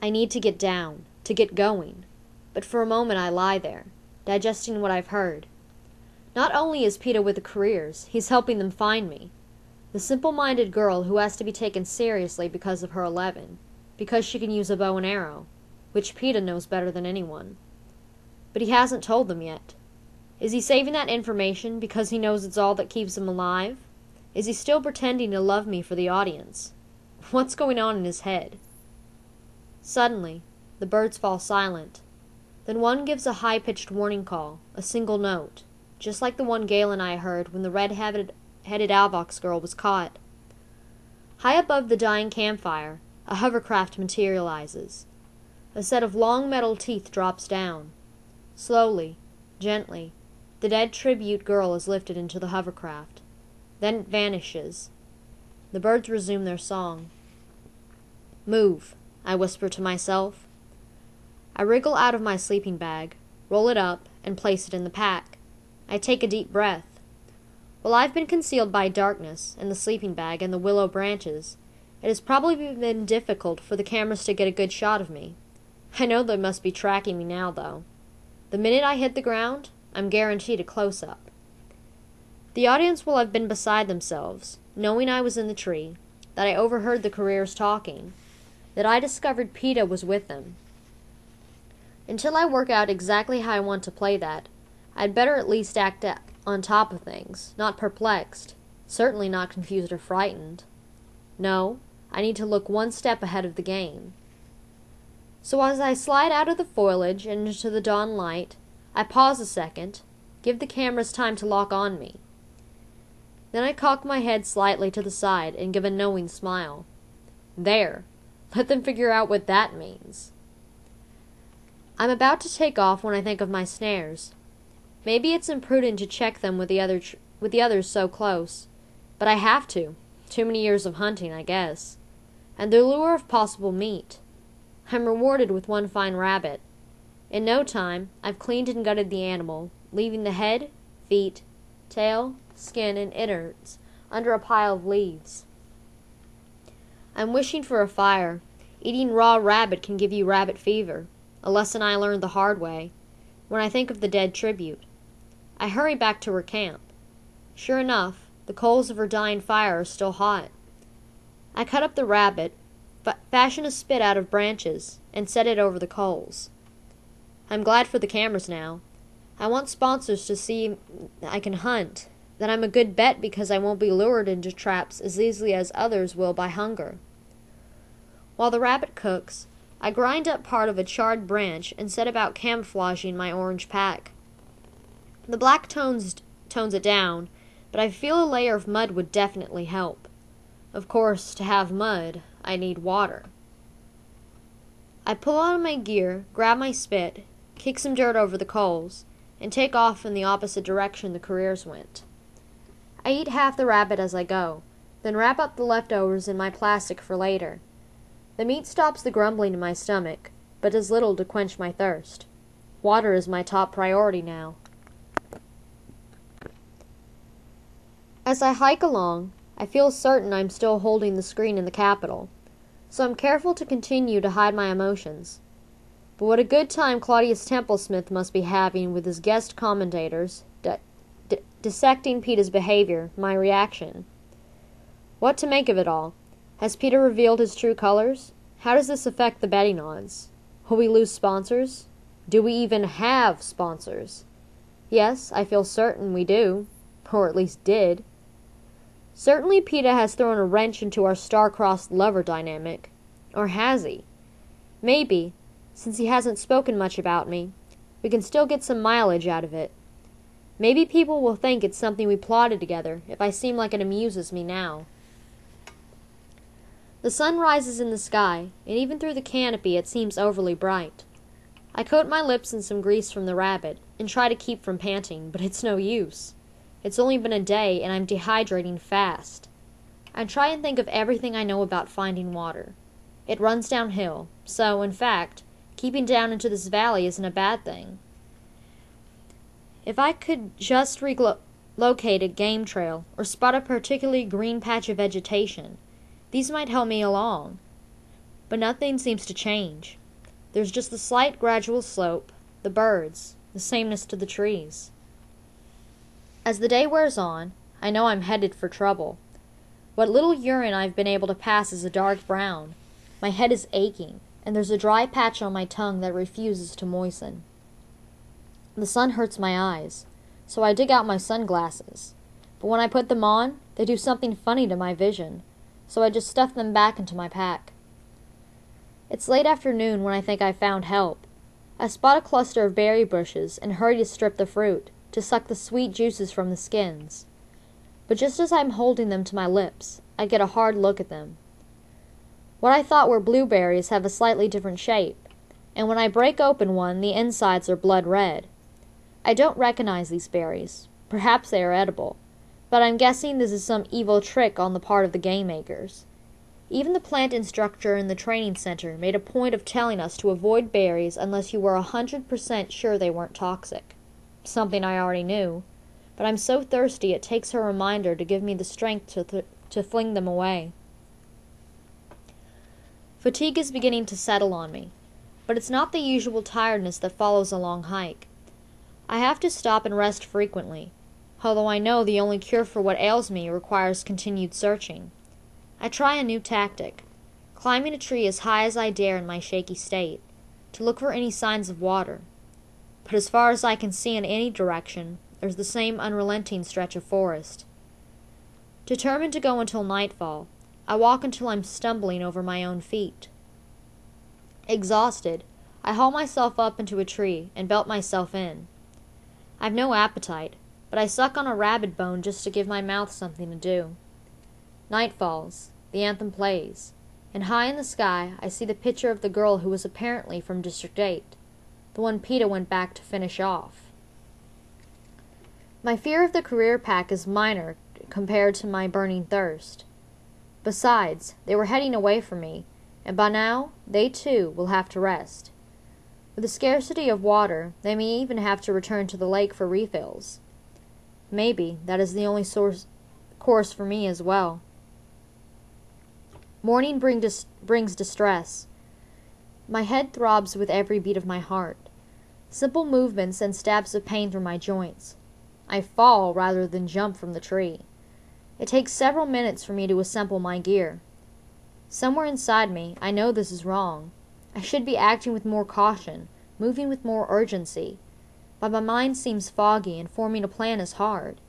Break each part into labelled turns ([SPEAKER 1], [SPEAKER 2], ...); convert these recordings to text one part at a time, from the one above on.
[SPEAKER 1] I need to get down, to get going. But for a moment I lie there, digesting what I've heard. Not only is Peeta with the careers, he's helping them find me. The simple minded girl who has to be taken seriously because of her eleven, because she can use a bow and arrow, which Peeta knows better than anyone. But he hasn't told them yet. Is he saving that information because he knows it's all that keeps him alive? Is he still pretending to love me for the audience? What's going on in his head? Suddenly, the birds fall silent. Then one gives a high pitched warning call, a single note, just like the one Gale and I heard when the red headed Avox girl was caught. High above the dying campfire, a hovercraft materializes. A set of long metal teeth drops down. Slowly, gently, the dead tribute girl is lifted into the hovercraft. Then it vanishes. The birds resume their song. Move, I whisper to myself. I wriggle out of my sleeping bag, roll it up, and place it in the pack. I take a deep breath. While I've been concealed by darkness and the sleeping bag and the willow branches, it has probably been difficult for the cameras to get a good shot of me. I know they must be tracking me now, though. The minute I hit the ground, I'm guaranteed a close up. The audience will have been beside themselves, knowing I was in the tree, that I overheard the careers talking, that I discovered Peeta was with them. Until I work out exactly how I want to play that, I'd better at least act on top of things, not perplexed, certainly not confused or frightened. No, I need to look one step ahead of the game. So as I slide out of the foliage and into the dawn light, I pause a second, give the cameras time to lock on me. Then I cock my head slightly to the side and give a knowing smile. There. Let them figure out what that means. I'm about to take off when I think of my snares. Maybe it's imprudent to check them with the other tr- with the others so close, but I have to. Too many years of hunting, I guess. And the lure of possible meat. I'm rewarded with one fine rabbit. In no time, I've cleaned and gutted the animal, leaving the head, feet, tail, skin, and innards under a pile of leaves. I'm wishing for a fire. Eating raw rabbit can give you rabbit fever, a lesson I learned the hard way, when I think of the dead tribute. I hurry back to her camp. Sure enough, the coals of her dying fire are still hot. I cut up the rabbit, fa- fashion a spit out of branches, and set it over the coals. I'm glad for the cameras now. I want sponsors to see I can hunt, that I'm a good bet because I won't be lured into traps as easily as others will by hunger. While the rabbit cooks, I grind up part of a charred branch and set about camouflaging my orange pack. The black tones tones it down, but I feel a layer of mud would definitely help. Of course, to have mud, I need water. I pull on my gear, grab my spit, kick some dirt over the coals, and take off in the opposite direction the careers went. I eat half the rabbit as I go, then wrap up the leftovers in my plastic for later. The meat stops the grumbling in my stomach, but does little to quench my thirst. Water is my top priority now. As I hike along, I feel certain I'm still holding the screen in the Capitol, so I'm careful to continue to hide my emotions. But what a good time Claudius Templesmith must be having with his guest commentators, di- di- dissecting Peeta's behavior, my reaction. What to make of it all? Has Peeta revealed his true colors? How does this affect the betting odds? Will we lose sponsors? Do we even have sponsors? Yes, I feel certain we do, or at least did. Certainly Peeta has thrown a wrench into our star-crossed lover dynamic. Or has he? Maybe, since he hasn't spoken much about me, we can still get some mileage out of it. Maybe people will think it's something we plotted together if I seem like it amuses me now. The sun rises in the sky, and even through the canopy it seems overly bright. I coat my lips in some grease from the rabbit, and try to keep from panting, but it's no use. It's only been a day, and I'm dehydrating fast. I try and think of everything I know about finding water. It runs downhill, so, in fact, Keeping down into this valley isn't a bad thing. If I could just relocate a game trail or spot a particularly green patch of vegetation, these might help me along. but nothing seems to change. There's just the slight gradual slope, the birds, the sameness to the trees. As the day wears on, I know I'm headed for trouble. What little urine I've been able to pass is a dark brown. My head is aching, and there's a dry patch on my tongue that refuses to moisten. The sun hurts my eyes, so I dig out my sunglasses. But when I put them on, they do something funny to my vision, so I just stuff them back into my pack. It's late afternoon when I think I've found help. I spot a cluster of berry bushes and hurry to strip the fruit, to suck the sweet juices from the skins. But just as I'm holding them to my lips, I get a hard look at them. What I thought were blueberries have a slightly different shape, and when I break open one, the insides are blood red. I don't recognize these berries. Perhaps they are edible but I'm guessing this is some evil trick on the part of the game makers. Even the plant instructor in the training center made a point of telling us to avoid berries unless you were a hundred percent sure they weren't toxic. Something I already knew, but I'm so thirsty it takes her reminder to give me the strength to, th- to fling them away. Fatigue is beginning to settle on me, but it's not the usual tiredness that follows a long hike. I have to stop and rest frequently, although I know the only cure for what ails me requires continued searching. I try a new tactic, climbing a tree as high as I dare in my shaky state, to look for any signs of water. But as far as I can see in any direction, there's the same unrelenting stretch of forest. Determined to go until nightfall, I walk until I'm stumbling over my own feet. Exhausted, I haul myself up into a tree and belt myself in. I've no appetite, but I suck on a rabbit bone just to give my mouth something to do. Night falls, the anthem plays, and high in the sky I see the picture of the girl who was apparently from District 8, the one Peeta went back to finish off. My fear of the career pack is minor compared to my burning thirst. Besides, they were heading away from me, and by now they too will have to rest. With the scarcity of water, they may even have to return to the lake for refills. Maybe that is the only source, course for me as well. Morning bring dis- brings distress. My head throbs with every beat of my heart. Simple movements send stabs of pain through my joints. I fall rather than jump from the tree. It takes several minutes for me to assemble my gear. Somewhere inside me, I know this is wrong. I should be acting with more caution, moving with more urgency but my mind seems foggy and forming a plan is hard.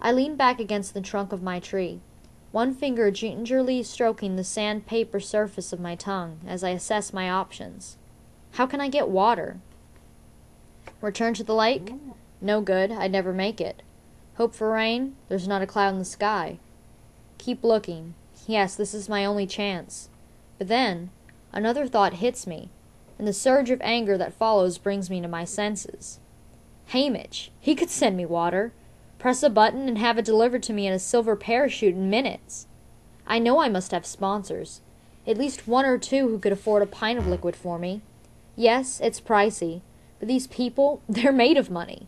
[SPEAKER 1] I lean back against the trunk of my tree, one finger gingerly stroking the sandpaper surface of my tongue as I assess my options. How can I get water? Return to the lake? No good, I'd never make it. Hope for rain? There's not a cloud in the sky. Keep looking. Yes, this is my only chance. But then, another thought hits me, and the surge of anger that follows brings me to my senses. Haymitch. He could send me water. Press a button and have it delivered to me in a silver parachute in minutes. I know I must have sponsors. At least one or two who could afford a pint of liquid for me. Yes, it's pricey, but these people, they're made of money.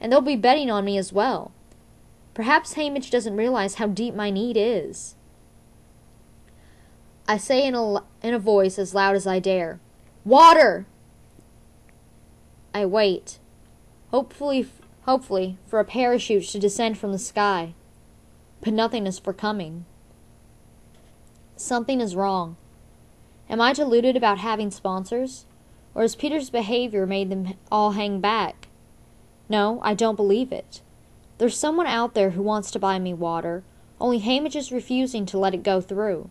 [SPEAKER 1] And they'll be betting on me as well. Perhaps Haymitch doesn't realize how deep my need is. I say in a, in a voice as loud as I dare, Water! I wait, hopefully, hopefully for a parachute to descend from the sky. But nothing is forthcoming. Something is wrong. Am I deluded about having sponsors? Or has Peeta's behavior made them all hang back? No, I don't believe it. There's someone out there who wants to buy me water, only Haymitch is refusing to let it go through.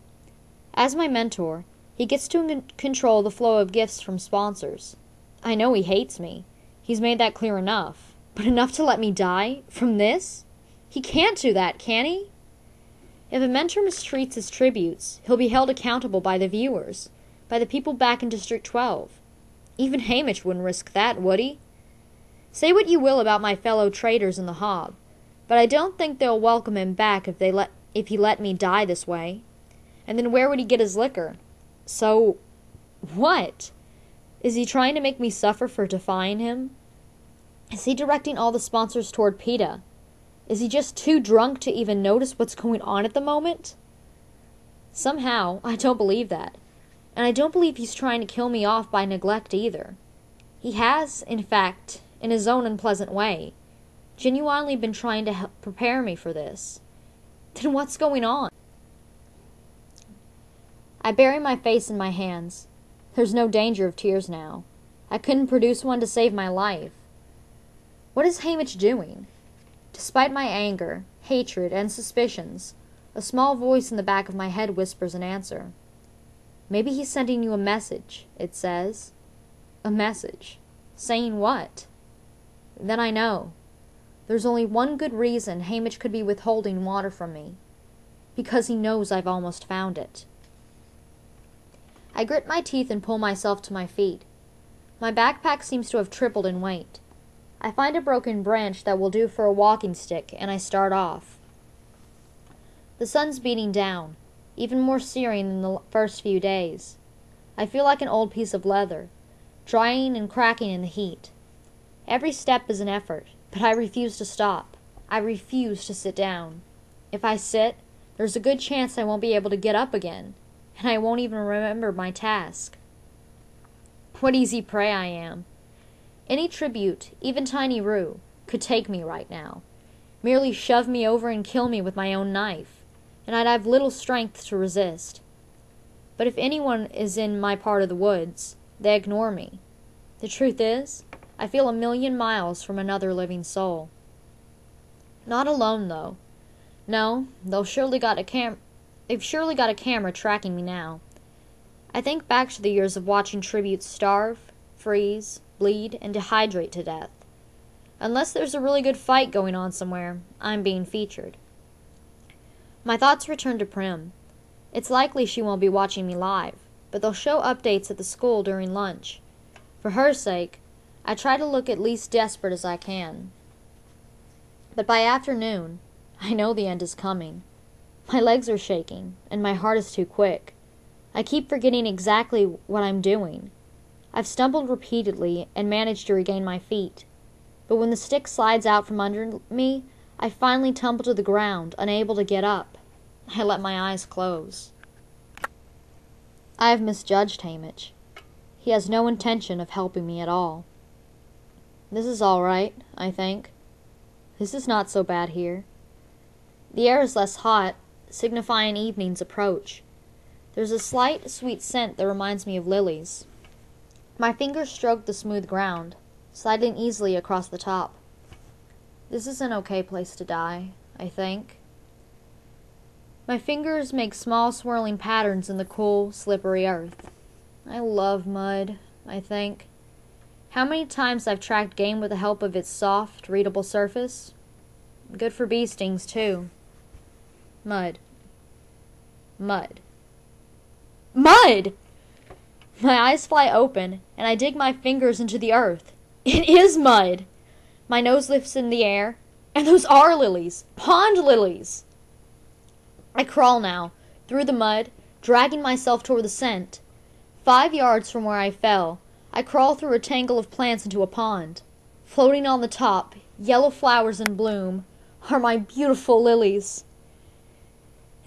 [SPEAKER 1] As my mentor, he gets to control the flow of gifts from sponsors. I know he hates me, He's made that clear enough. But enough to let me die? From this? He can't do that, can he? If a mentor mistreats his tributes, he'll be held accountable by the viewers, by the people back in District 12. Even Haymitch wouldn't risk that, would he? Say what you will about my fellow traders in the Hob, but I don't think they'll welcome him back if they let if he let me die this way. And then where would he get his liquor? So what? Is he trying to make me suffer for defying him? Is he directing all the sponsors toward Peeta? Is he just too drunk to even notice what's going on at the moment? Somehow, I don't believe that. And I don't believe he's trying to kill me off by neglect either. He has, in fact, in his own unpleasant way, genuinely been trying to help prepare me for this. Then what's going on? I bury my face in my hands. There's no danger of tears now. I couldn't produce one to save my life. What is Haymitch doing? Despite my anger, hatred, and suspicions, a small voice in the back of my head whispers an answer. Maybe he's sending you a message, it says. A message. Saying what? Then I know. There's only one good reason Haymitch could be withholding water from me. Because he knows I've almost found it. I grit my teeth and pull myself to my feet. My backpack seems to have tripled in weight. I find a broken branch that will do for a walking stick, and I start off. The sun's beating down, even more searing than the first few days. I feel like an old piece of leather, drying and cracking in the heat. Every step is an effort, but I refuse to stop. I refuse to sit down. If I sit, there's a good chance I won't be able to get up again, and I won't even remember my task. What easy prey I am. Any tribute, even Tiny Rue, could take me right now. Merely shove me over and kill me with my own knife, and I'd have little strength to resist. But if anyone is in my part of the woods, they ignore me. The truth is, I feel a million miles from another living soul. Not alone, though. No, they'll surely got a cam they've surely got a camera tracking me now. I think back to the years of watching tributes starve, freeze, bleed, and dehydrate to death. Unless there's a really good fight going on somewhere, I'm being featured. My thoughts return to Prim. It's likely she won't be watching me live, but they'll show updates at the school during lunch. For her sake, I try to look at least desperate as I can. But by afternoon, I know the end is coming. My legs are shaking, and my heart is too quick. I keep forgetting exactly what I'm doing. I've stumbled repeatedly and managed to regain my feet. But when the stick slides out from under me, I finally tumble to the ground, unable to get up. I let my eyes close. I have misjudged Haymitch. He has no intention of helping me at all. This is all right, I think. This is not so bad here. The air is less hot, signifying evening's approach. There's a slight, sweet scent that reminds me of lilies. My fingers stroke the smooth ground, sliding easily across the top. This is an okay place to die, I think. My fingers make small swirling patterns in the cool, slippery earth. I love mud, I think. How many times I've tracked game with the help of its soft, readable surface? Good for bee stings, too. Mud. Mud. Mud! My eyes fly open, and I dig my fingers into the earth. It is mud! My nose lifts in the air, and those are lilies! Pond lilies! I crawl now, through the mud, dragging myself toward the scent. Five yards from where I fell, I crawl through a tangle of plants into a pond. Floating on the top, yellow flowers in bloom, are my beautiful lilies.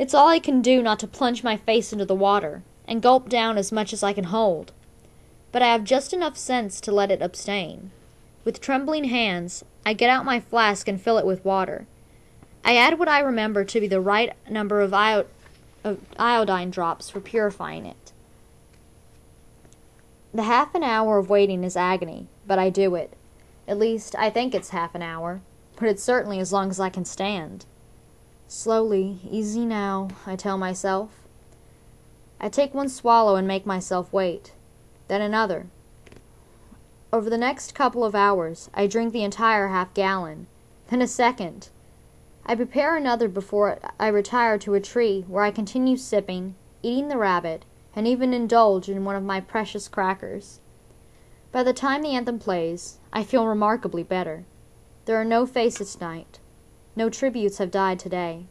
[SPEAKER 1] It's all I can do not to plunge my face into the water, and gulp down as much as I can hold. But I have just enough sense to let it abstain. With trembling hands, I get out my flask and fill it with water. I add what I remember to be the right number of, of iodine drops for purifying it. The half an hour of waiting is agony, but I do it. At least, I think it's half an hour, but it's certainly as long as I can stand. Slowly, easy now, I tell myself. I take one swallow and make myself wait, then another. Over the next couple of hours, I drink the entire half gallon, then a second. I prepare another before I retire to a tree where I continue sipping, eating the rabbit, and even indulge in one of my precious crackers. By the time the anthem plays, I feel remarkably better. There are no faces tonight. No tributes have died today.